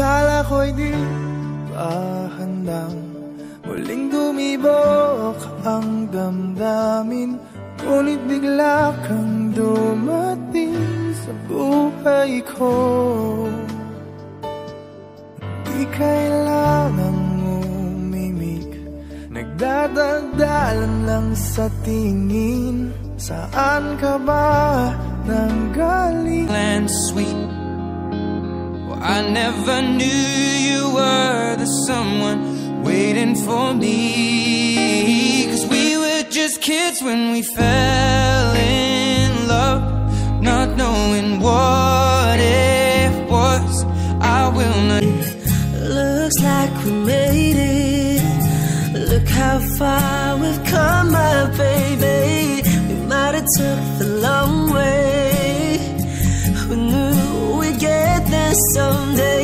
Akala ko'y di pa handang Muling dumibok ang damdamin? Ngunit bigla kang dumating sa buhay ko. Di kailangang umimik. Nagdadagdalan lang sa tingin. Saan ka ba I never knew you were the someone waiting for me Cause we were just kids when we fell in love Not knowing what it was I will not Looks like we made it. Look how far we've come, my baby. We might have took someday